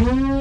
Oh